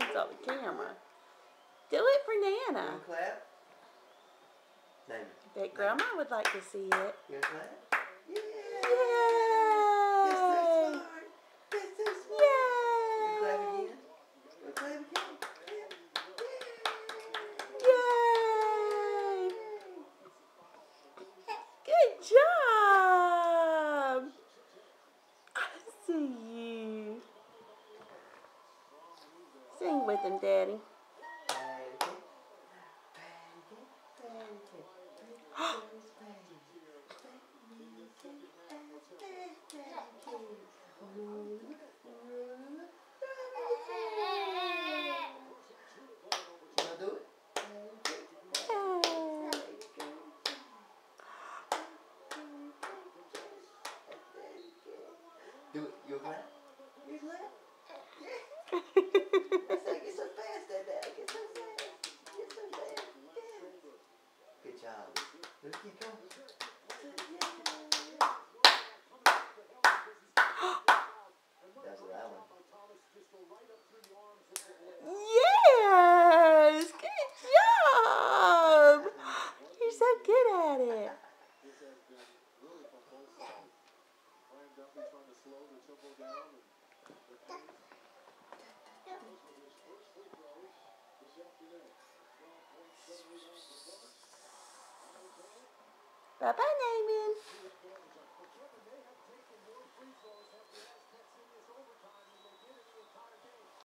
he's on the camera. Do it for Nana. clap. Nana. Bet Grandma would like to see it. You clap. With him, Daddy. Do it? Do it. You clap? You clap? Yes! Good job! You're so good at it. Bye bye